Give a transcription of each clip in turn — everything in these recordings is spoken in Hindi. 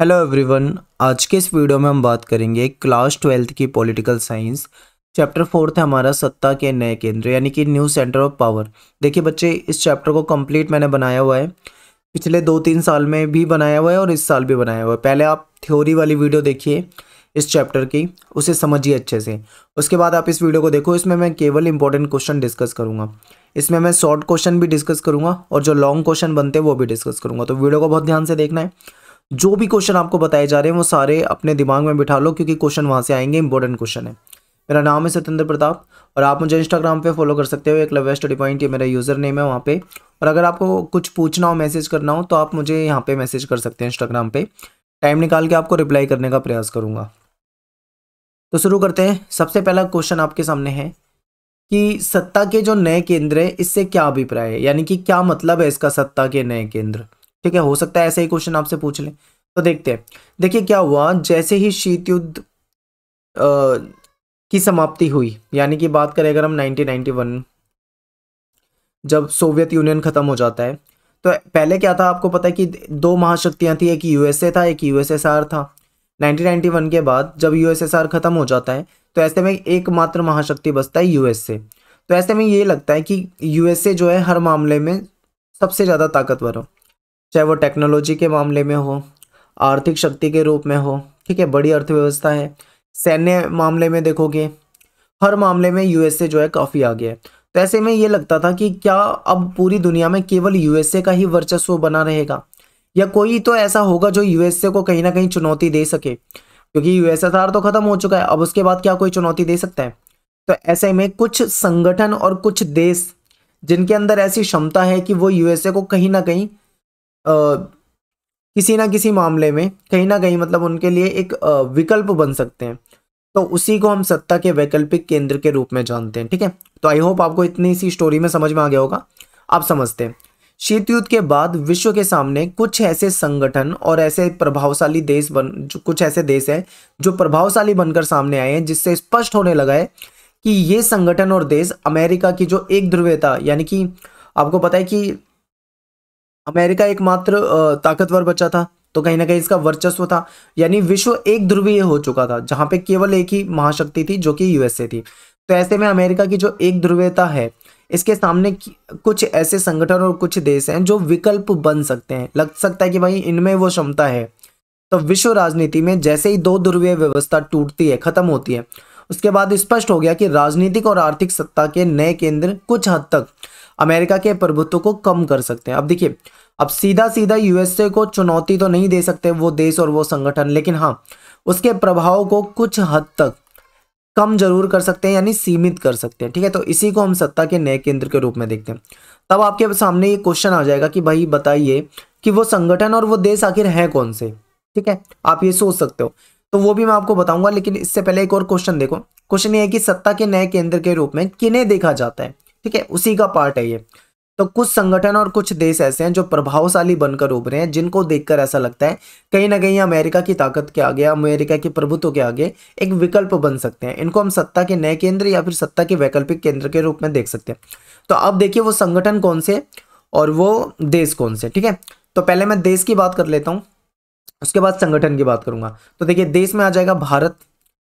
हेलो एवरीवन आज के इस वीडियो में हम बात करेंगे क्लास ट्वेल्थ की पॉलिटिकल साइंस चैप्टर फोर्थ है हमारा सत्ता के नए केंद्र, यानी कि न्यू सेंटर ऑफ़ पावर देखिए बच्चे, इस चैप्टर को कंप्लीट मैंने बनाया हुआ है। पिछले दो तीन साल में भी बनाया हुआ है और इस साल भी बनाया हुआ है। पहले आप थ्योरी वाली वीडियो देखिए इस चैप्टर की, उसे समझिए अच्छे से। उसके बाद आप इस वीडियो को देखो, इसमें मैं केवल इंपॉर्टेंट क्वेश्चन डिस्कस करूँगा। इसमें मैं शॉर्ट क्वेश्चन भी डिस्कस करूँगा और जो लॉन्ग क्वेश्चन बनते हैं वो भी डिस्कस करूँगा। तो वीडियो को बहुत ध्यान से देखना है। जो भी क्वेश्चन आपको बताए जा रहे हैं, वो सारे अपने दिमाग में बिठा लो, क्योंकि क्वेश्चन वहाँ से आएँगे इंपॉर्टेंट क्वेश्चन है। मेरा नाम है सत्येंद्र प्रताप, और आप मुझे इंस्टाग्राम पे फॉलो कर सकते हो, एक लव स्टडी पॉइंट ये मेरा यूज़र नेम है वहाँ पे। और अगर आपको कुछ पूछना हो मैसेज करना हो तो आप मुझे यहाँ पे मैसेज कर सकते हैं इंस्टाग्राम पे। टाइम निकाल के आपको रिप्लाई करने का प्रयास करूँगा। तो शुरू करते हैं। सबसे पहला क्वेश्चन आपके सामने है कि सत्ता के जो नए केंद्र है, इससे क्या अभिप्राय है? यानी कि क्या मतलब है इसका सत्ता के नए केंद्र? ठीक है हो सकता है? ऐसे ही क्वेश्चन आपसे पूछ लें। तो देखते हैं। देखिए, क्या हुआ? जैसे ही शीत युद्ध की समाप्ति हुई, यानी कि बात करें अगर हम 1991 जब सोवियत यूनियन खत्म हो जाता है तो पहले क्या था आपको पता है कि दो महाशक्तियाँ थी, एक यूएसए था, एक यूएसएसआर था। 1991 के बाद जब यूएसएसआर खत्म हो जाता है तो ऐसे में एकमात्र महाशक्ति बचता है यूएसए। तो ऐसे में ये लगता है कि यूएसए जो है, हर मामले में सबसे ज़्यादा ताकतवर हो। चाहे वो टेक्नोलॉजी के मामले में हो, आर्थिक शक्ति के रूप में हो, ठीक है, बड़ी अर्थव्यवस्था है। सैन्य मामले में देखोगे, हर मामले में यूएसए जो है काफ़ी आगे है। तो ऐसे में ये लगता था कि क्या अब पूरी दुनिया में केवल यूएसए का ही वर्चस्व बना रहेगा? या कोई तो ऐसा होगा जो यूएसए को कहीं ना कहीं चुनौती दे सके? क्योंकि यूएसएसआर तो खत्म हो चुका है, अब उसके बाद क्या कोई चुनौती दे सकता है? तो ऐसे में कुछ संगठन और कुछ देश जिनके अंदर ऐसी क्षमता है कि वो यूएसए को कहीं ना कहीं किसी ना किसी मामले में कहीं ना कहीं मतलब उनके लिए एक विकल्प बन सकते हैं। तो उसी को हम सत्ता के वैकल्पिक केंद्र के रूप में जानते हैं, ठीक है? तो आई होप आपको इतनी सी स्टोरी में समझ में आ गया होगा। आप समझते हैं। शीत युद्ध के बाद विश्व के सामने कुछ ऐसे संगठन और ऐसे प्रभावशाली देश बन, जो कुछ ऐसे देश हैं, जो प्रभावशाली बनकर सामने आए हैं, जिससे स्पष्ट होने लगा है कि ये संगठन और देश अमेरिका की जो एक ध्रुवीयता, यानी कि आपको पता है कि अमेरिका एकमात्र ताकतवर बचा था तो कहीं ना कहीं इसका वर्चस्व था। यानी विश्व एक ध्रुवीय हो चुका था, जहाँ पे केवल एक ही महाशक्ति थी, जो कि यूएसए थी। तो ऐसे में अमेरिका की जो एक ध्रुवीयता है, इसके सामने कुछ ऐसे संगठन और कुछ देश हैं, जो विकल्प बन सकते हैं। लग सकता है कि भाई इनमें वो क्षमता है। तो विश्व राजनीति में जैसे ही दो ध्रुवीय व्यवस्था टूटती है, खत्म होती है, उसके बाद स्पष्ट हो गया कि राजनीतिक और आर्थिक सत्ता के नए केंद्र कुछ हद तक अमेरिका के प्रभुत्व को कम कर सकते हैं। अब देखिए, अब सीधा सीधा यूएसए को चुनौती तो नहीं दे सकते वो देश और वो संगठन, लेकिन हाँ उसके प्रभाव को कुछ हद तक कम ज़रूर कर सकते हैं, यानी सीमित कर सकते हैं। ठीक है तो इसी को हम सत्ता के नए केंद्र के रूप में देखते हैं। तब आपके सामने ये क्वेश्चन आ जाएगा कि भाई बताइए कि वो संगठन और वो देश आखिर है कौन से? ठीक है, आप ये सोच सकते हो। तो वो भी मैं आपको बताऊँगा, लेकिन इससे पहले एक और क्वेश्चन देखो। क्वेश्चन ये है कि सत्ता के नए केंद्र के रूप में किन्हें देखा जाता है? ठीक है, उसी का पार्ट है ये। तो कुछ संगठन और कुछ देश ऐसे हैं जो प्रभावशाली बनकर उभरे हैं, जिनको देखकर ऐसा लगता है कहीं ना कहीं अमेरिका की ताकत के आगे, अमेरिका के प्रभुत्व के आगे एक विकल्प बन सकते हैं। इनको हम सत्ता के नए केंद्र या फिर सत्ता के वैकल्पिक केंद्र के रूप में देख सकते हैं। तो अब देखिए वो संगठन कौन से और वो देश कौन से, ठीक है? तो पहले मैं देश की बात कर लेता हूँ, उसके बाद संगठन की बात करूँगा। तो देखिए, देश में आ जाएगा भारत।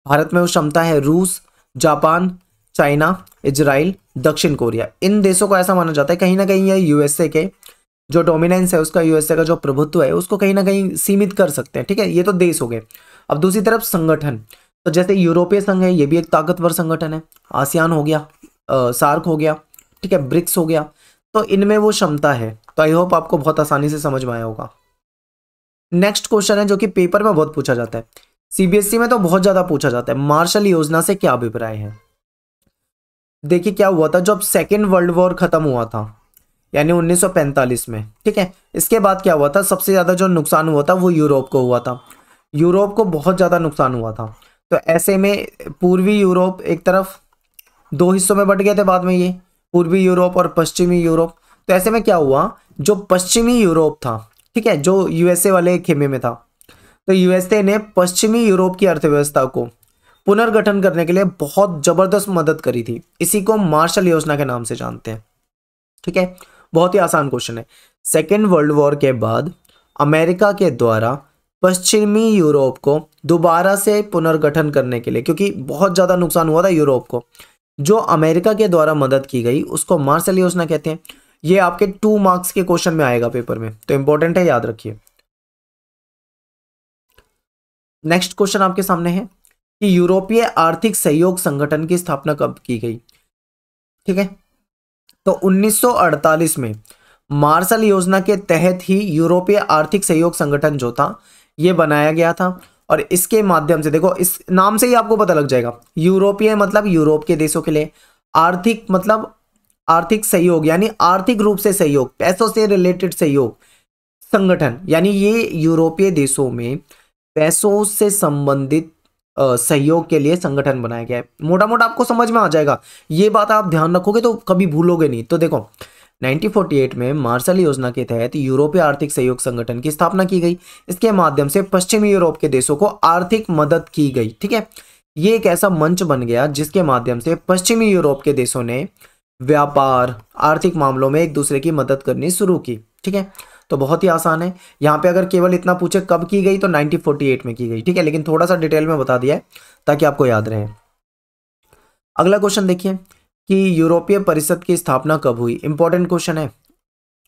भारत में वो क्षमता है रूस, जापान चाइना, इजराइल, दक्षिण कोरिया। इन देशों को ऐसा माना जाता है, कहीं ना कहीं ये यूएसए के जो डोमिनेंस है, उसका यूएसए का जो प्रभुत्व है, उसको कहीं ना कहीं सीमित कर सकते हैं, ठीक है? ये तो देश हो गए। अब दूसरी तरफ़ संगठन। तो जैसे यूरोपीय संघ है, ये भी एक ताकतवर संगठन है। आसियान हो गया सार्क हो गया, ठीक है? ब्रिक्स हो गया। तो इनमें वो क्षमता है। तो आई होप आपको बहुत आसानी से समझ में आया होगा। नेक्स्ट क्वेश्चन है, जो कि पेपर में बहुत पूछा जाता है। सीबीएसई में तो बहुत ज़्यादा पूछा जाता है। मार्शल योजना से क्या अभिप्राय है? देखिए क्या हुआ था, जब सेकेंड वर्ल्ड वॉर खत्म हुआ था, यानी 1945 में, ठीक है? इसके बाद क्या हुआ था, सबसे ज़्यादा जो नुकसान हुआ था, वो यूरोप को हुआ था। यूरोप को बहुत ज़्यादा नुकसान हुआ था। तो ऐसे में पूर्वी यूरोप एक तरफ़, दो हिस्सों में बट गए थे बाद में ये, पूर्वी यूरोप और पश्चिमी यूरोप। तो ऐसे में क्या हुआ, जो पश्चिमी यूरोप था, ठीक है, जो यूएसए वाले खेमे में था तो यूएसए ने पश्चिमी यूरोप की अर्थव्यवस्था को पुनर्गठन करने के लिए बहुत ज़बरदस्त मदद करी थी। इसी को मार्शल योजना के नाम से जानते हैं। ठीक है? बहुत ही आसान क्वेश्चन है। सेकेंड वर्ल्ड वॉर के बाद अमेरिका के द्वारा पश्चिमी यूरोप को दोबारा से पुनर्गठन करने के लिए, क्योंकि बहुत ज़्यादा नुकसान हुआ था यूरोप को, जो अमेरिका के द्वारा मदद की गई, उसको मार्शल योजना कहते हैं। ये आपके टू मार्क्स के क्वेश्चन में आएगा पेपर में तो इंपॉर्टेंट है याद रखिए। नेक्स्ट क्वेश्चन आपके सामने है। कि यूरोपीय आर्थिक सहयोग संगठन की स्थापना कब की गई? ठीक है? तो 1948 में मार्शल योजना के तहत ही यूरोपीय आर्थिक सहयोग संगठन जो था, ये बनाया गया था। और इसके माध्यम से देखो, इस नाम से ही आपको पता लग जाएगा। यूरोपीय मतलब यूरोप के देशों के लिए। आर्थिक मतलब आर्थिक सहयोग, यानी आर्थिक रूप से सहयोग, पैसों से रिलेटेड सहयोग संगठन। यानी ये यूरोपीय देशों में पैसों से संबंधित सहयोग के लिए संगठन बनाया गया है। मोटा मोटा आपको समझ में आ जाएगा। ये बात आप ध्यान रखोगे तो कभी भूलोगे नहीं। तो देखो 1948 में मार्शल योजना के तहत यूरोपीय आर्थिक सहयोग संगठन की स्थापना की गई। इसके माध्यम से पश्चिमी यूरोप के देशों को आर्थिक मदद की गई, ठीक है? ये एक ऐसा मंच बन गया जिसके माध्यम से पश्चिमी यूरोप के देशों ने व्यापार, आर्थिक मामलों में एक दूसरे की मदद करनी शुरू की, ठीक है? तो बहुत ही आसान है। यहाँ पे अगर केवल इतना पूछे कब की गई तो 1948 में की गई ठीक है? लेकिन थोड़ा सा डिटेल में बता दिया है ताकि आपको याद रहे। अगला क्वेश्चन देखिए कि यूरोपीय परिषद की स्थापना कब हुई? इंपॉर्टेंट क्वेश्चन है।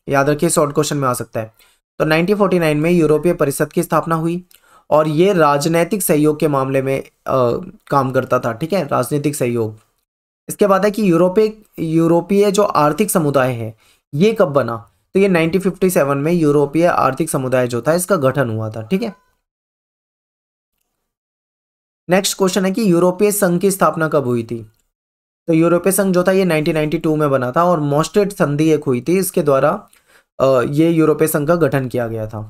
याद रखिए शॉर्ट क्वेश्चन में आ सकता है। तो 1949 में यूरोपीय परिषद की स्थापना हुई और ये राजनैतिक सहयोग के मामले में आ, काम करता था ठीक है? राजनीतिक सहयोग। इसके बाद है कि यूरोपीय यूरोपीय जो आर्थिक समुदाय है ये कब बना? तो ये 1957 में यूरोपीय आर्थिक समुदाय जो था, इसका गठन हुआ था, ठीक है? नेक्स्ट क्वेश्चन है कि यूरोपीय संघ की स्थापना कब हुई थी? तो यूरोपीय संघ जो था, ये 1992 में बना था और मोस्टेड संधि एक हुई थी, इसके द्वारा ये यूरोपीय संघ का गठन किया गया था।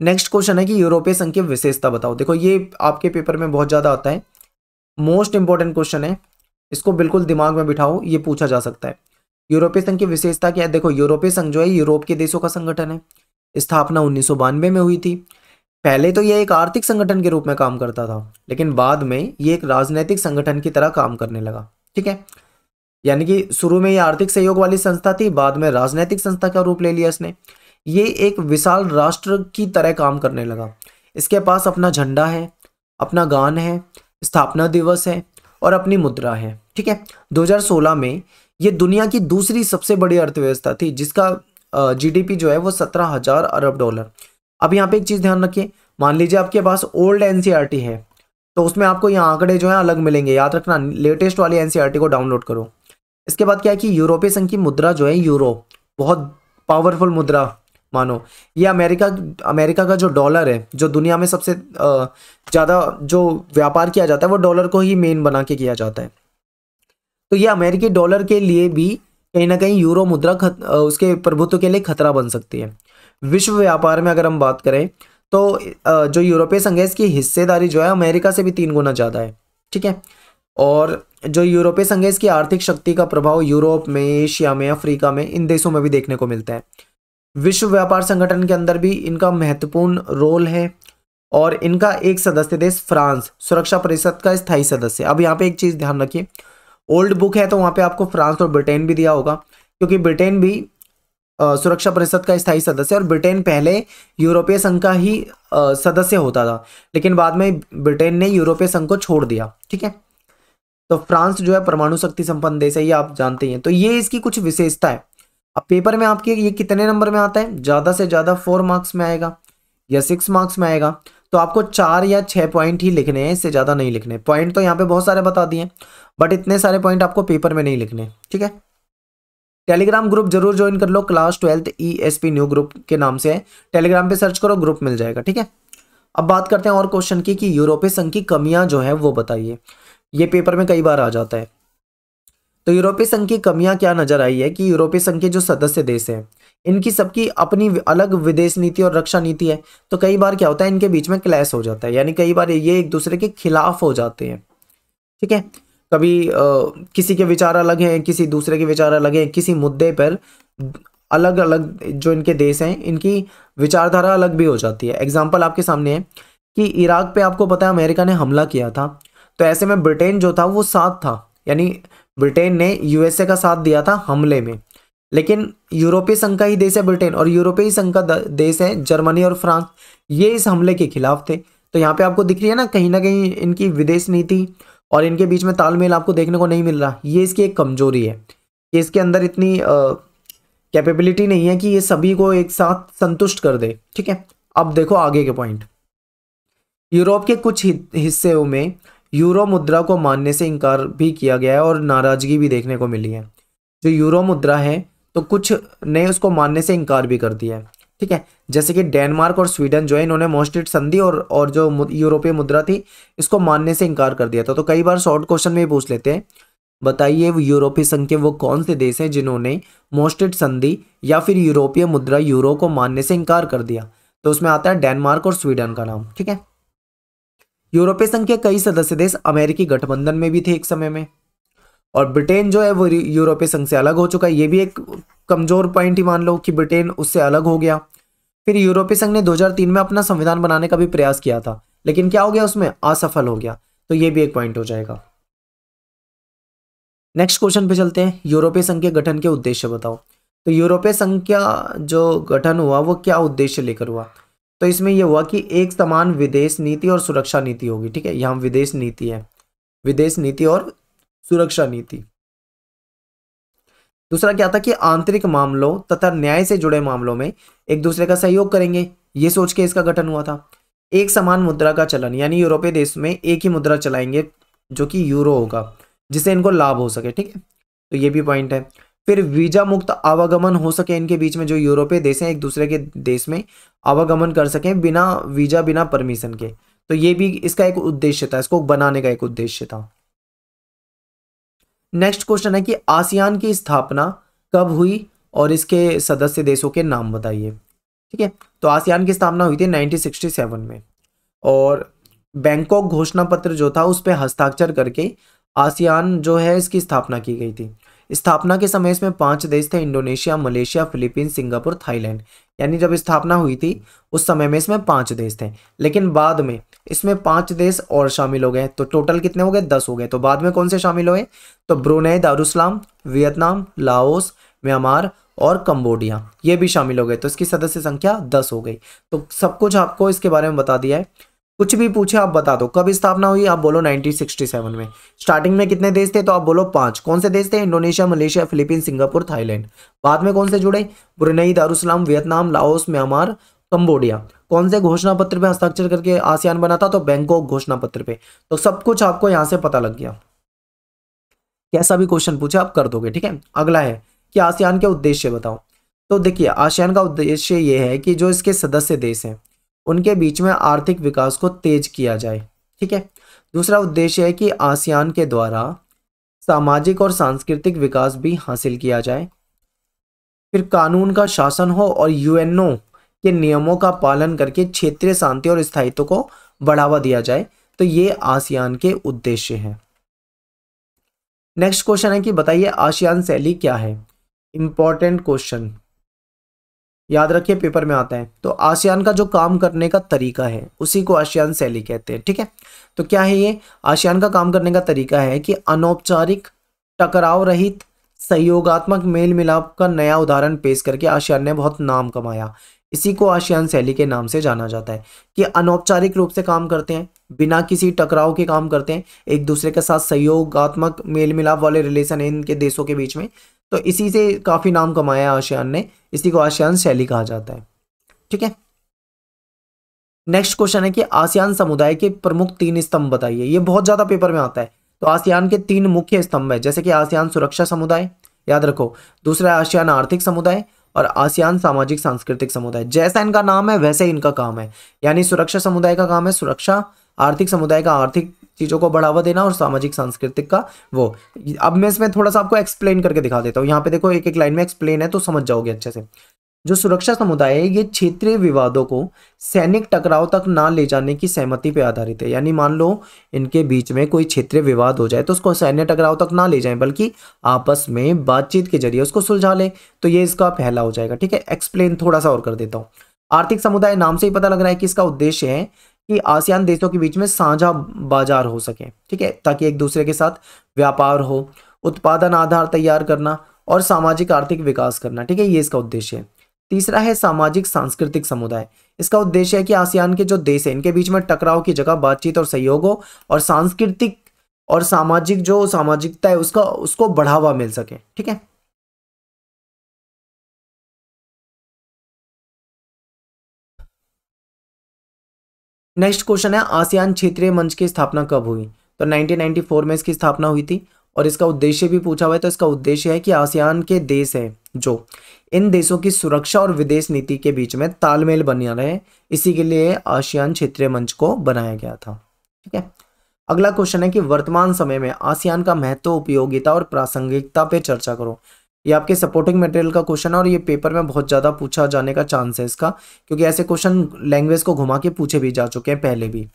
नेक्स्ट क्वेश्चन है कि यूरोपीय संघ की विशेषता बताओ। देखो, ये आपके पेपर में बहुत ज़्यादा आता है। मोस्ट इंपॉर्टेंट क्वेश्चन है, इसको बिल्कुल दिमाग में बिठाओ, ये पूछा जा सकता है। यूरोपीय संघ की विशेषता क्या है? देखो, यूरोपीय संघ जो है, यूरोप के देशों का संगठन है। स्थापना उन्नीस सौ बानवे में हुई थी। पहले तो यह एक आर्थिक संगठन के रूप में काम करता था, लेकिन बाद में ये एक राजनीतिक संगठन की तरह काम करने लगा, ठीक है? यानी कि शुरू में ये आर्थिक सहयोग वाली संस्था थी, बाद में राजनीतिक संस्था का रूप ले लिया इसने। ये एक विशाल राष्ट्र की तरह काम करने लगा। इसके पास अपना झंडा है, अपना गान है, स्थापना दिवस है और अपनी मुद्रा है, ठीक है? 2016 में ये दुनिया की दूसरी सबसे बड़ी अर्थव्यवस्था थी, जिसका जीडीपी जो है वो सत्रह हज़ार अरब डॉलर। अब यहाँ पे एक चीज़ ध्यान रखिए, मान लीजिए आपके पास ओल्ड एनसीईआरटी है तो उसमें आपको यहाँ आंकड़े जो है अलग मिलेंगे, याद रखना लेटेस्ट वाली एनसीईआरटी को डाउनलोड करो। इसके बाद क्या है कि यूरोपीय संघ की मुद्रा जो है यूरो, बहुत पावरफुल मुद्रा, मानो। ये अमेरिका अमेरिका का जो डॉलर है, जो दुनिया में सबसे ज़्यादा जो व्यापार किया जाता है, वो डॉलर को ही मेन बना के किया जाता है। तो ये अमेरिकी डॉलर के लिए भी कहीं ना कहीं यूरो मुद्रा खत, उसके प्रभुत्व के लिए खतरा बन सकती है। विश्व व्यापार में अगर हम बात करें तो जो यूरोपीय संघ है इसकी हिस्सेदारी जो है अमेरिका से भी तीन गुना ज़्यादा है ठीक है? और जो यूरोपीय संघ है इसकी आर्थिक शक्ति का प्रभाव यूरोप में एशिया में अफ्रीका में इन देशों में भी देखने को मिलता है। विश्व व्यापार संगठन के अंदर भी इनका महत्वपूर्ण रोल है और इनका एक सदस्य देश फ्रांस सुरक्षा परिषद का स्थायी सदस्य। अब यहाँ पे एक चीज़ ध्यान रखिए ओल्ड बुक है तो वहाँ पे आपको फ्रांस और ब्रिटेन भी दिया होगा, क्योंकि ब्रिटेन भी सुरक्षा परिषद का स्थायी सदस्य और ब्रिटेन पहले यूरोपीय संघ का ही सदस्य होता था, लेकिन बाद में ब्रिटेन ने यूरोपीय संघ को छोड़ दिया, ठीक है? तो फ्रांस जो है, परमाणु शक्ति संपन्न देश है, ये आप जानते हैं तो ये इसकी कुछ विशेषता है। अब पेपर में आपके, ये कितने नंबर में आता है? ज़्यादा से ज़्यादा फोर मार्क्स में आएगा, या सिक्स मार्क्स में आएगा। तो आपको चार या छः पॉइंट ही लिखने हैं, इससे ज़्यादा नहीं लिखने पॉइंट तो यहाँ पे बहुत सारे बता दिए बट इतने सारे पॉइंट आपको पेपर में नहीं लिखने। ठीक है? टेलीग्राम ग्रुप ज़रूर ज्वाइन कर लो। Class twelfth E S P new group के नाम से। है टेलीग्राम पे सर्च करो ग्रुप मिल जाएगा। ठीक है? अब बात करते हैं और क्वेश्चन की कि यूरोपीय संघ की कमियाँ जो है, वो बताइए। ये पेपर में कई बार आ जाता है। तो यूरोपीय संघ की कमियाँ क्या नज़र आई है कि यूरोपीय संघ के जो सदस्य देश हैं, इनकी सबकी अपनी अलग विदेश नीति और रक्षा नीति है। तो कई बार क्या होता है, इनके बीच में क्लैश हो जाता है। यानी कई बार ये एक दूसरे के खिलाफ हो जाते हैं। ठीक है? कभी आ, किसी के विचार अलग हैं किसी दूसरे के विचार अलग हैं किसी मुद्दे पर अलग अलग जो इनके देश हैं इनकी विचारधारा अलग भी हो जाती है। एग्ज़ाम्पल आपके सामने है कि इराक पे आपको पता है अमेरिका ने हमला किया था। तो ऐसे में ब्रिटेन जो था वो साथ था। यानी ब्रिटेन ने यूएसए का साथ दिया था हमले में। लेकिन यूरोपीय संघ का ही देश है ब्रिटेन और यूरोपीय संघ का देश है जर्मनी और फ्रांस। ये इस हमले के खिलाफ थे। तो यहाँ पे आपको दिख रही है ना कहीं ना कहीं इनकी विदेश नीति और इनके बीच में तालमेल आपको देखने को नहीं मिल रहा। ये इसकी एक कमज़ोरी है। कि इसके अंदर इतनी कैपेबिलिटी नहीं है कि ये सभी को एक साथ संतुष्ट कर दे। ठीक है? अब देखो आगे के पॉइंट यूरोप के कुछ हिस्सों में यूरो मुद्रा को मानने से इनकार भी किया गया है और नाराज़गी भी देखने को मिली है। जो यूरो मुद्रा है तो कुछ ने उसको मानने से इनकार भी कर दिया है। ठीक है? जैसे कि डेनमार्क और स्वीडन जो है, इन्होंने मोस्टेड संधि और और जो यूरोपीय मुद्रा थी, इसको मानने से इनकार कर दिया था। तो कई बार शॉर्ट क्वेश्चन में पूछ लेते हैं, बताइए यूरोपीय संघ के वो कौन से देश हैं जिन्होंने मोस्टेड संधि या फिर यूरोपीय मुद्रा, यूरो को मानने से इनकार कर दिया? तो उसमें आता है डेनमार्क और स्वीडन का नाम, ठीक है? यूरोपीय संघ के कई सदस्य देश अमेरिकी गठबंधन में भी थे एक समय में। और ब्रिटेन जो है वो यूरोपीय संघ से अलग हो चुका है। ये भी एक कमज़ोर पॉइंट ही मान लो कि ब्रिटेन उससे अलग हो गया। फिर यूरोपीय संघ ने 2003 में अपना संविधान बनाने का भी प्रयास किया था, लेकिन क्या हो गया उसमें? असफल हो गया। तो ये भी एक पॉइंट हो जाएगा। नेक्स्ट क्वेश्चन पे चलते हैं। यूरोपीय संघ के गठन के उद्देश्य बताओ। तो यूरोपीय संघ का जो गठन हुआ, वो क्या उद्देश्य लेकर हुआ? तो इसमें यह हुआ कि एक समान विदेश नीति और सुरक्षा नीति होगी, ठीक है? यहाँ विदेश नीति है। विदेश नीति और सुरक्षा नीति। दूसरा क्या था कि आंतरिक मामलों तथा न्याय से जुड़े मामलों में एक दूसरे का सहयोग करेंगे, ये सोच के इसका गठन हुआ था। एक समान मुद्रा का चलन, यानी यूरोपीय देश में एक ही मुद्रा चलाएँगे, जो कि यूरो होगा, जिससे इनको लाभ हो सके, ठीक है? तो ये भी पॉइंट है। फिर वीज़ा मुक्त आवागमन हो सके इनके बीच में, जो यूरोपीय देश हैं, एक दूसरे के देश में आवागमन कर सकें बिना वीज़ा, बिना परमिशन के। तो ये भी इसका एक उद्देश्य था, इसको बनाने का एक उद्देश्य था। नेक्स्ट क्वेश्चन है कि आसियान की स्थापना कब हुई और इसके सदस्य देशों के नाम बताइए। ठीक है? तो आसियान की स्थापना हुई थी 1967 में और बैंकॉक घोषणा पत्र जो था उस पर हस्ताक्षर करके आसियान जो है इसकी स्थापना की गई थी। स्थापना के समय इसमें पाँच देश थे, Indonesia, Malaysia, Philippines, Singapore, Thailand. यानी जब स्थापना हुई थी, उस समय में इसमें पाँच देश थे। लेकिन बाद में इसमें पाँच देश और शामिल हो गए। तो टोटल कितने हो गए? दस हो गए। तो बाद में कौन से शामिल हुए? तो Brunei, Darussalam, Vietnam, Laos, Myanmar और कंबोडिया। ये भी शामिल हो गए। तो इसकी सदस्य संख्या दस हो गई। तो सब कुछ आपको इसके बारे में बता दिया है। कुछ भी पूछे, आप बता दो। कब स्थापना हुई, आप बोलो 1967 में। स्टार्टिंग में कितने देश थे तो आप बोलो पाँच। कौन से देश थे? Indonesia, Malaysia, Philippines, Singapore, Thailand. बाद में कौन से जुड़े? Brunei, Darussalam, Vietnam, Laos, Myanmar, Cambodia. कौन से घोषणा पत्र पे हस्ताक्षर करके आसियान बना था? तो बैंकॉक घोषणा पत्र पे। तो सब कुछ आपको यहाँ से पता लग गया। कैसा भी क्वेश्चन पूछे, आप कर दोगे, ठीक है? अगला है कि आसियान के उद्देश्य बताओ। तो देखिए, आसियान का उद्देश्य ये है कि जो इसके सदस्य देश हैं उनके बीच में आर्थिक विकास को तेज किया जाए, ठीक है? दूसरा उद्देश्य है कि आसियान के द्वारा सामाजिक और सांस्कृतिक विकास भी हासिल किया जाए। फिर कानून का शासन हो और यूएनओ के नियमों का पालन करके क्षेत्रीय शांति और स्थायित्व को बढ़ावा दिया जाए तो ये आसियान के उद्देश्य हैं। नेक्स्ट क्वेश्चन है कि बताइए आसियान शैली क्या है? Important question. याद रखिए पेपर में आता है। तो आसियान का जो काम करने का तरीका है, उसी को आसियान शैली कहते हैं, ठीक है? तो क्या है ये? आसियान का काम करने का तरीका है कि अनौपचारिक टकराव रहित सहयोगात्मक मेल मिलाप का नया उदाहरण पेश करके आसियान ने बहुत नाम कमाया। इसी को आसियान शैली के नाम से जाना जाता है। कि अनौपचारिक रूप से काम करते हैं, बिना किसी टकराव के काम करते हैं, एक दूसरे के साथ सहयोगात्मक मेल मिलाप वाले रिलेशन है इनके देशों के बीच में तो इसी से काफ़ी नाम कमाया आशियान ने। इसी को आशियान शैली कहा जाता है। ठीक है? नेक्स्ट क्वेश्चन है कि आसियान समुदाय के प्रमुख तीन स्तंभ बताइए। ये बहुत ज़्यादा पेपर में आता है। तो आसियान के तीन मुख्य स्तंभ है, जैसे कि आसियान सुरक्षा समुदाय, याद रखो। दूसरा आसियान आर्थिक समुदाय और आसियान सामाजिक सांस्कृतिक समुदाय। जैसा इनका नाम है, वैसे इनका काम है। यानी सुरक्षा समुदाय का काम है सुरक्षा आर्थिक समुदाय का आर्थिक चीज़ों को बढ़ावा देना और सामाजिक, सांस्कृतिक का वो। अब मैं इसमें थोड़ा सा आपको एक्सप्लेन करके दिखा देता हूँ। यहाँ पे देखो एक एक लाइन में एक्सप्लेन है तो समझ जाओगे अच्छे से। जो सुरक्षा समुदाय है, ये क्षेत्रीय विवादों को सैनिक टकराव तक ना ले जाने की सहमति पे आधारित है। यानी मान लो इनके बीच में कोई क्षेत्रीय विवाद हो जाए तो उसको सैन्य टकराव तक ना ले जाए, बल्कि आपस में बातचीत के ज़रिए उसको सुलझा ले तो ये इसका पहला हो जाएगा। ठीक है एक्सप्लेन थोड़ा सा और कर देता हूँ। आर्थिक समुदाय नाम से ही पता लग रहा है कि इसका उद्देश्य है कि आसियान देशों के बीच में साझा बाज़ार हो सके, ठीक है? ताकि एक दूसरे के साथ व्यापार हो, उत्पादन आधार तैयार करना और सामाजिक आर्थिक विकास करना, ठीक है? ये इसका उद्देश्य है। तीसरा है सामाजिक सांस्कृतिक समुदाय। इसका उद्देश्य है कि आसियान के जो देश है, इनके बीच में टकराव की जगह बातचीत और सहयोग हो और सांस्कृतिक और सामाजिक जो सामाजिकता है, उसका, उसको बढ़ावा मिल सके, ठीक है? नेक्स्ट क्वेश्चन है, आसियान क्षेत्रीय मंच की स्थापना कब हुई? तो 1994 में इसकी स्थापना हुई थी और इसका उद्देश्य भी पूछा हुआ है तो इसका उद्देश्य है कि आसियान के देश है जो, इन देशों की सुरक्षा और विदेश नीति के बीच में तालमेल बना रहे, इसी के लिए आसियान क्षेत्रीय मंच को बनाया गया था। ठीक है? अगला क्वेश्चन है कि वर्तमान समय में आसियान का महत्व, उपयोगिता और प्रासंगिकता पे चर्चा करो। ये आपके सपोर्टिंग मटेरियल का क्वेश्चन है और ये पेपर में बहुत ज़्यादा पूछा जाने का चांस है इसका, क्योंकि ऐसे क्वेश्चन लैंग्वेज को घुमा के पूछे भी जा चुके हैं पहले भी।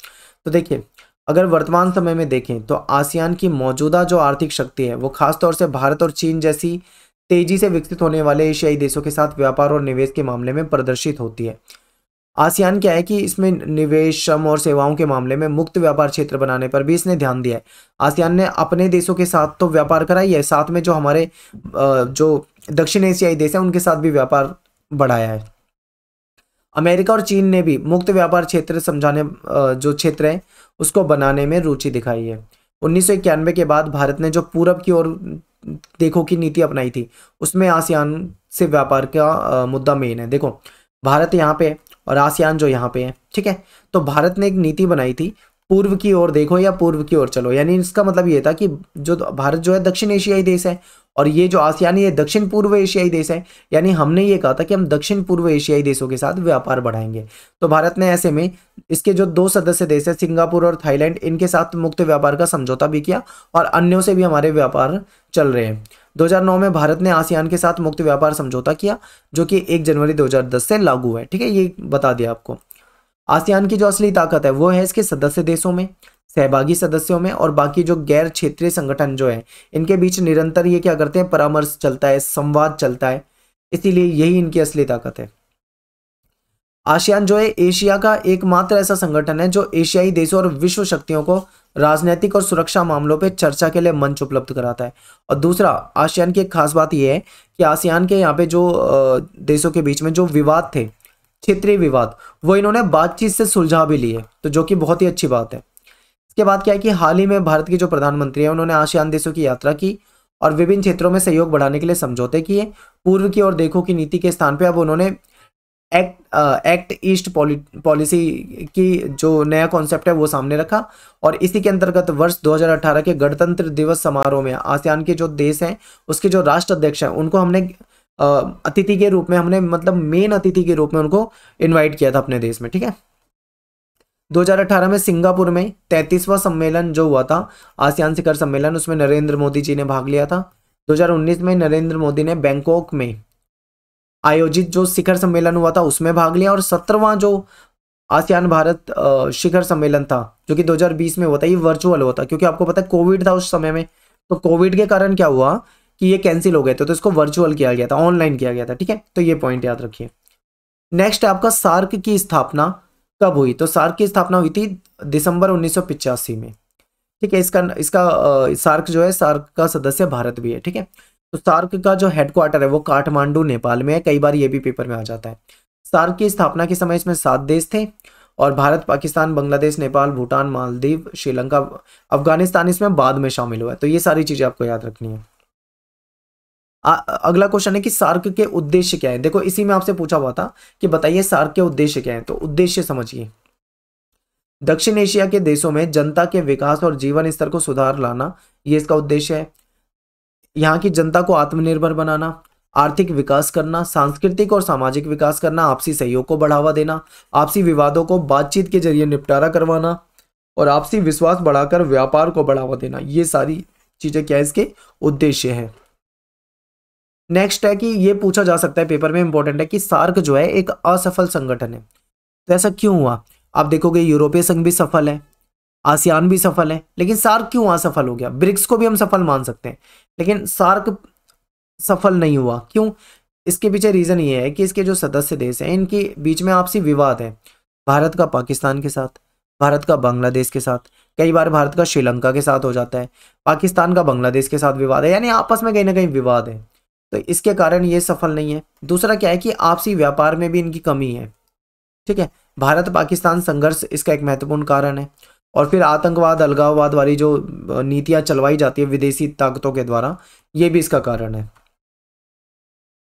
तो देखिए, अगर वर्तमान समय में देखें तो आसियान की मौजूदा जो आर्थिक शक्ति है, वो खासतौर से भारत और चीन जैसी तेज़ी से विकसित होने वाले एशियाई देशों के साथ व्यापार और निवेश के मामले में प्रदर्शित होती है। आसियान क्या है कि इसमें निवेश, श्रम और सेवाओं के मामले में मुक्त व्यापार क्षेत्र बनाने पर भी इसने ध्यान दिया है। आसियान ने अपने देशों के साथ तो व्यापार कराई है साथ में जो हमारे जो दक्षिण एशियाई देश है, उनके साथ भी व्यापार बढ़ाया है। अमेरिका और चीन ने भी मुक्त व्यापार क्षेत्र समझाने जो क्षेत्र है, उसको बनाने में रुचि दिखाई है। उन्नीस सौ इक्यानवे के बाद भारत ने जो पूरब की ओर देखो की नीति अपनाई थी, उसमें आसियान से व्यापार का मुद्दा मेन है। देखो, भारत यहाँ पे और आसियान जो यहाँ पे है, ठीक है? तो भारत ने एक नीति बनाई थी पूर्व की ओर देखो या पूर्व की ओर चलो। यानी इसका मतलब ये था कि जो भारत जो है दक्षिण एशियाई देश है और ये जो आसियान ये दक्षिण पूर्व एशियाई देश है, यानी हमने ये कहा था कि हम दक्षिण पूर्व एशियाई देशों के साथ व्यापार बढ़ाएँगे। तो भारत ने ऐसे में इसके जो दो सदस्य देश है, सिंगापुर और थाईलैंड, इनके साथ मुक्त व्यापार का समझौता भी किया और अन्यों से भी हमारे व्यापार चल रहे हैं। 2009 में भारत ने आसियान के साथ मुक्त व्यापार समझौता किया, जो कि 1 जनवरी 2010 से लागू है। ठीक है, ये बता दिया आपको। आसियान की जो असली ताकत है, वो है इसके सदस्य देशों में, सहभागी सदस्यों में और बाकी जो गैर क्षेत्रीय संगठन जो है, इनके बीच निरंतर ये क्या करते हैं, परामर्श चलता है, संवाद चलता है, इसीलिए यही इनकी असली ताकत है। आसियान जो है, एशिया का एकमात्र ऐसा संगठन है, जो एशियाई देशों और विश्व शक्तियों को राजनीतिक और सुरक्षा मामलों पर चर्चा के लिए मंच उपलब्ध कराता है। और दूसरा, आसियान की एक खास बात यह है कि आसियान के यहाँ पे जो देशों के बीच में जो विवाद थे क्षेत्रीय विवाद, वो इन्होंने बातचीत से सुलझा भी लिए तो जो कि बहुत ही अच्छी बात है। इसके बाद क्या है कि हाल ही में भारत के जो प्रधानमंत्री है, उन्होंने आसियान देशों की यात्रा की और विभिन्न क्षेत्रों में सहयोग बढ़ाने के लिए समझौते किए। पूर्व की ओर देखो की नीति के स्थान पर अब उन्होंने एक्ट एक्ट ईस्ट पॉलिसी की जो नया कॉन्सेप्ट है, वो सामने रखा और इसी के अंतर्गत वर्ष 2018 के गणतंत्र दिवस समारोह में आसियान के जो देश हैं, उसके जो राष्ट्र अध्यक्ष हैं, उनको हमने अतिथि के रूप में हमने मतलब मेन अतिथि के रूप में उनको इन्वाइट किया था अपने देश में, ठीक है? 2018 में सिंगापुर में तैतीसवां सम्मेलन जो हुआ था, आसियान शिखर सम्मेलन, उसमें नरेंद्र मोदी जी ने भाग लिया था। 2019 में नरेंद्र मोदी ने बैंकॉक में आयोजित जो शिखर सम्मेलन हुआ था, उसमें भाग लिया और सत्रहवां जो आसियान भारत शिखर सम्मेलन था, जो कि 2020 में हुआ था, ये वर्चुअल हुआ था, क्योंकि आपको पता है कोविड था उस समय में। तो कोविड के कारण क्या हुआ कि ये कैंसिल हो गए थे तो इसको वर्चुअल किया गया था ऑनलाइन किया गया था, ठीक है? तो ये पॉइंट याद रखिए। नेक्स्ट आपका सार्क की स्थापना कब हुई? तो सार्क की स्थापना हुई थी दिसंबर उन्नीस में, ठीक है? इसका इसका सार्क जो है, सार्क का सदस्य भारत भी है, ठीक है? तो सार्क का जो हेडक्वार्टर है, वो काठमांडू, नेपाल में है। कई बार ये भी पेपर में आ जाता है। सार्क की स्थापना के समय इसमें सात देश थे, और भारत, पाकिस्तान, बांग्लादेश, नेपाल, भूटान, मालदीव, श्रीलंका, अफ़गानिस्तान इसमें बाद में शामिल हुआ है। तो ये सारी चीज़ें आपको याद रखनी है। आ, अगला क्वेश्चन है कि सार्क के उद्देश्य क्या है? देखो इसी में आपसे पूछा हुआ था कि बताइए सार्क के उद्देश्य क्या है? तो उद्देश्य समझिए। दक्षिण एशिया के देशों में जनता के विकास और जीवन स्तर को सुधार लाना ये इसका उद्देश्य है। यहाँ की जनता को आत्मनिर्भर बनाना आर्थिक विकास करना सांस्कृतिक और सामाजिक विकास करना आपसी सहयोग को बढ़ावा देना आपसी विवादों को बातचीत के ज़रिए निपटारा करवाना और आपसी विश्वास बढ़ाकर व्यापार को बढ़ावा देना ये सारी चीज़ें क्या इसके उद्देश्य है। नेक्स्ट है कि ये पूछा जा सकता है पेपर में इंपॉर्टेंट है कि सार्क जो है एक असफल संगठन है। तो ऐसा क्यों हुआ? आप देखोगे यूरोपीय संघ भी सफल है, आसियान भी सफल है, लेकिन सार्क क्यों असफल हो गया? ब्रिक्स को भी हम सफल मान सकते हैं, लेकिन सार्क सफल नहीं हुआ। क्यों? इसके पीछे रीजन ये है कि इसके जो सदस्य देश हैं, इनके बीच में आपसी विवाद है, भारत का पाकिस्तान के साथ, भारत का बांग्लादेश के साथ। कई बार भारत का श्रीलंका के साथ हो जाता है, पाकिस्तान का बांग्लादेश के साथ विवाद है, यानी आपस में कहीं ना कहीं विवाद है। तो इसके कारण ये सफल नहीं है। दूसरा क्या है कि आपसी व्यापार में भी इनकी कमी है। ठीक है? भारत पाकिस्तान संघर्ष इसका एक महत्वपूर्ण कारण है। और फिर आतंकवाद, अलगाववाद वाली जो नीतियाँ चलवाई जाती है विदेशी ताकतों के द्वारा, ये भी इसका कारण है।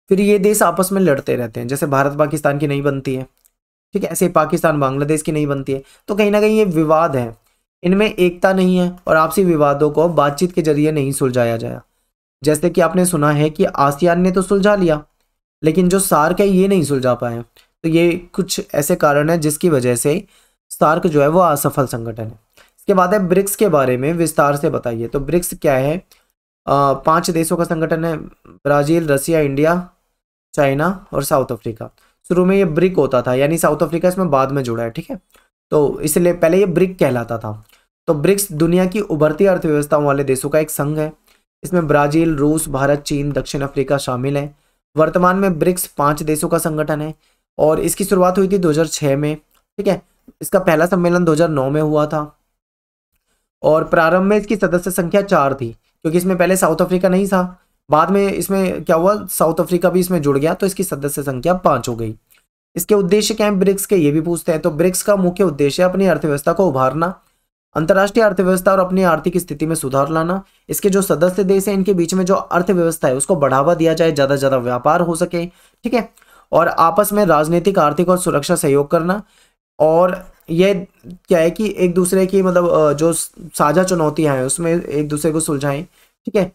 फिर ये देश आपस में लड़ते रहते हैं, जैसे भारत पाकिस्तान की नहीं बनती है। ठीक है? ऐसे पाकिस्तान, बांग्लादेश की नहीं बनती है। तो कहीं ना कहीं ये विवाद है। इनमें एकता नहीं है और आपसी विवादों को बातचीत के ज़रिए नहीं सुलझाया जाया। जैसे कि आपने सुना है कि आसियान ने तो सुलझा लिया, लेकिन जो सार्क है ये नहीं सुलझा पाए। तो ये कुछ ऐसे कारण है जिसकी वजह से सार्क जो है वो असफल संगठन है। इसके बाद है ब्रिक्स के बारे में विस्तार से बताइए। तो ब्रिक्स क्या है? पाँच देशों का संगठन है, ब्राज़ील रसिया इंडिया, चाइना और साउथ अफ्रीका। शुरू में ये ब्रिक होता था, यानी साउथ अफ्रीका इसमें बाद में जुड़ा है, ठीक है? तो इसलिए पहले ये ब्रिक कहलाता था। तो ब्रिक्स दुनिया की उभरती अर्थव्यवस्थाओं वाले देशों का एक संघ है। इसमें ब्राज़ील, रूस, भारत, चीन, दक्षिण अफ्रीका शामिल है। वर्तमान में ब्रिक्स पाँच देशों का संगठन है और इसकी शुरुआत हुई थी 2006 में, ठीक है? इसका पहला सम्मेलन 2009 में हुआ था और प्रारंभ में इसकी सदस्य संख्या चार थी, क्योंकि इसमें पहले साउथ अफ्रीका नहीं था। बाद में इसमें क्या हुआ? साउथ अफ्रीका भी इसमें जुड़ गया तो इसकी सदस्य संख्या पाँच हो गई। इसके उद्देश्य क्या है? ब्रिक्स के ये भी पूछते हैं तो ब्रिक्स का मुख्य उद्देश्य अपनी अर्थव्यवस्था को उभारना। अंतर्राष्ट्रीय अर्थव्यवस्था और अपनी आर्थिक स्थिति में सुधार लाना। इसके जो सदस्य देश हैं, इनके बीच में जो अर्थव्यवस्था है, उसको बढ़ावा दिया जाए ज़्यादा से ज़्यादा व्यापार हो सके, ठीक है? और आपस में राजनीतिक, आर्थिक और सुरक्षा सहयोग करना। और यह क्या है कि एक दूसरे की मतलब जो साझा चुनौतियाँ हैं, उसमें एक दूसरे को सुलझाएँ, ठीक है?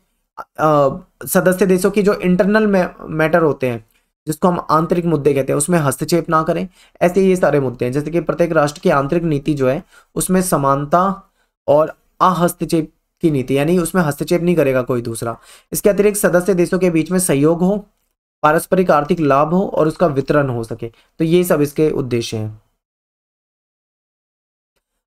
सदस्य देशों की जो इंटरनल मैटर होते हैं जिसको हम आंतरिक मुद्दे कहते हैं, उसमें हस्तक्षेप ना करें। ऐसे ये सारे मुद्दे हैं, जैसे कि प्रत्येक राष्ट्र की आंतरिक नीति जो है, उसमें समानता और अहस्तक्षेप की नीति, यानी उसमें हस्तक्षेप नहीं करेगा कोई दूसरा। इसके अतिरिक्त सदस्य देशों के बीच में सहयोग हो, पारस्परिक आर्थिक लाभ हो और उसका वितरण हो सके। तो ये सब इसके उद्देश्य हैं।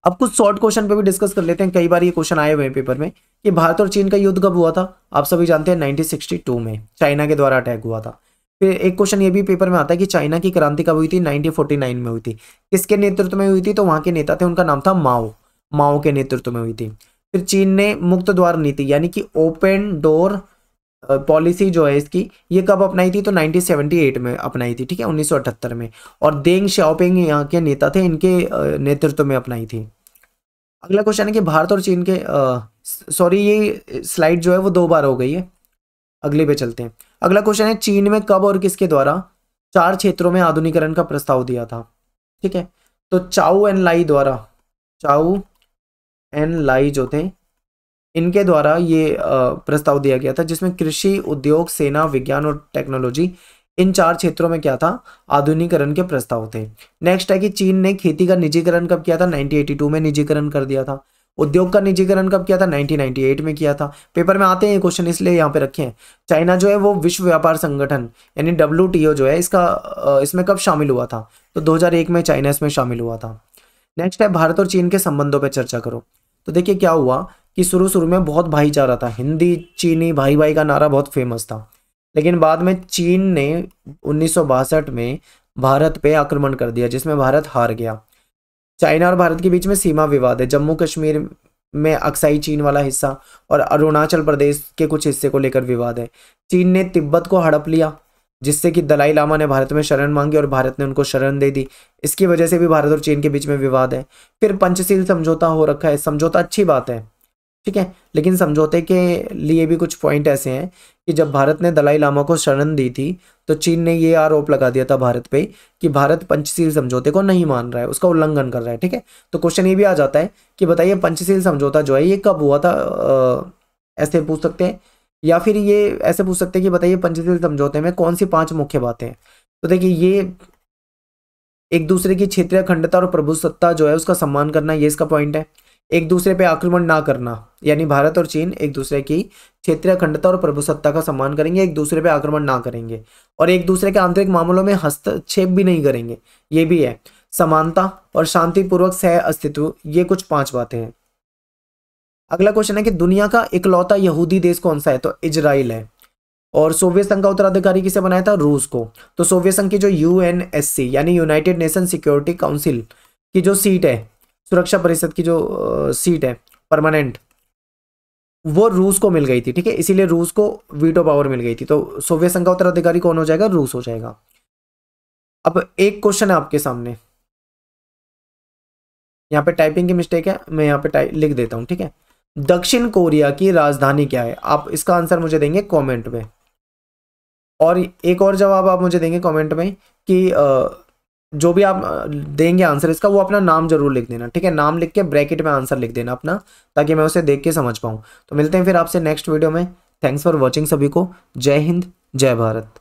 अब कुछ शॉर्ट क्वेश्चन पे भी डिस्कस कर लेते हैं। कई बार ये क्वेश्चन आए हुए हैं पेपर में कि भारत और चीन का युद्ध कब हुआ था? आप सभी जानते हैं 1962 में, चाइना के द्वारा अटैक हुआ था। फिर एक क्वेश्चन ये भी पेपर में आता है कि चाइना की क्रांति कब हुई थी? 1949 में हुई थी। किसके नेतृत्व में हुई थी? तो वहाँ के नेता थे, उनका नाम था माओ। माओ के नेतृत्व में हुई थी। फिर चीन ने मुक्त द्वार नीति, यानी कि ओपन डोर पॉलिसी जो है इसकी, ये कब अपनाई थी? तो 1978 में अपनाई थी, ठीक है? 1978 में। और देंग शाओपिंग यहाँ के नेता थे, इनके नेतृत्व में अपनाई थी। अगला क्वेश्चन है कि भारत और चीन के सॉरी ये स्लाइड जो है वो दो बार हो गई है। अगले पे चलते हैं। अगला क्वेश्चन है, चीन में कब और किसके द्वारा चार क्षेत्रों में आधुनिकरण का प्रस्ताव दिया था? ठीक है तो चाउ एन लाई द्वारा चाउ एन लाई जो थे, इनके द्वारा ये प्रस्ताव दिया गया था, जिसमें कृषि, उद्योग, सेना, विज्ञान और टेक्नोलॉजी, इन चार क्षेत्रों में क्या था? आधुनिकरण के प्रस्ताव थे। नेक्स्ट है कि चीन ने खेती का निजीकरण कब किया था? 1982 में निजीकरण कर दिया था। उद्योग का निजीकरण कब किया था? 1998 में किया था। पेपर में आते हैं क्वेश्चन इसलिए यहाँ पे रखे हैं। चाइना जो है, वो विश्व व्यापार संगठन, यानी डब्ल्यूटीओ जो है, इसका इसमें कब शामिल हुआ था? तो 2001 में चाइना इसमें शामिल हुआ था। नेक्स्ट है, भारत और चीन के संबंधों पर चर्चा करो। तो देखिए क्या हुआ कि शुरू शुरू में बहुत भाईचारा था। हिंदी, चीनी भाई भाई का नारा बहुत फ़ेमस था। लेकिन बाद में चीन ने उन्नीस सौ बासठ में भारत पे आक्रमण कर दिया, जिसमें भारत हार गया। चाइना और भारत के बीच में सीमा विवाद है। जम्मू कश्मीर में अक्साई चीन वाला हिस्सा और अरुणाचल प्रदेश के कुछ हिस्से को लेकर विवाद है। चीन ने तिब्बत को हड़प लिया, जिससे कि दलाई लामा ने भारत में शरण मांगी और भारत ने उनको शरण दे दी। इसकी वजह से भी भारत और चीन के बीच में विवाद है। फिर पंचशील समझौता हो रखा है। समझौता अच्छी बात है। ठीक है? लेकिन समझौते के लिए भी कुछ पॉइंट ऐसे हैं कि जब भारत ने दलाई लामा को शरण दी थी तो चीन ने ये आरोप लगा दिया था भारत पे कि भारत पंचशील समझौते को नहीं मान रहा है, उसका उल्लंघन कर रहा है, ठीक है? तो क्वेश्चन ये भी आ जाता है कि बताइए पंचशील समझौता जो है, ये कब हुआ था? ऐसे पूछ सकते हैं? या फिर ये ऐसे पूछ सकते हैं कि बताइए पंचशील समझौते में कौन सी पाँच मुख्य बातें हैं? तो देखिए, ये एक दूसरे की क्षेत्रीय अखंडता और प्रभुसत्ता जो है, उसका सम्मान करना, ये इसका पॉइंट है। एक दूसरे पे आक्रमण ना करना। यानी भारत और चीन एक दूसरे की क्षेत्रीय अखंडता और प्रभुसत्ता का सम्मान करेंगे, एक दूसरे पे आक्रमण ना करेंगे। और एक दूसरे के आंतरिक मामलों में हस्तक्षेप भी नहीं करेंगे। ये भी है। समानता और शांतिपूर्वक सह अस्तित्व, ये कुछ पाँच बातें हैं। अगला क्वेश्चन है कि दुनिया का इकलौता यहूदी देश कौन सा है? तो इजराइल है। और सोवियत संघ का उत्तराधिकारी किसे बनाया था? रूस को। तो सोवियत संघ की जो यूएनएससी यानी यूनाइटेड नेशन सिक्योरिटी काउंसिल की जो सीट है सुरक्षा परिषद की जो सीट है परमानेंट वो रूस को मिल गई थी, ठीक है? इसीलिए रूस को वीटो पावर मिल गई थी। तो सोवियत संघ का उत्तराधिकारी कौन हो जाएगा? रूस हो जाएगा। अब एक क्वेश्चन है आपके सामने। यहाँ पे टाइपिंग की मिस्टेक है, मैं यहाँ पे लिख देता हूँ, ठीक है? दक्षिण कोरिया की राजधानी क्या है? आप इसका आंसर मुझे देंगे कमेंट में। और एक और जवाब आप मुझे देंगे कमेंट में कि जो भी आप देंगे आंसर इसका, वो अपना नाम ज़रूर लिख देना, ठीक है? नाम लिख के ब्रैकेट में आंसर लिख देना अपना, ताकि मैं उसे देख के समझ पाऊँ। तो मिलते हैं फिर आपसे नेक्स्ट वीडियो में। थैंक्स फॉर वॉचिंग सभी को। जय हिंद, जय भारत।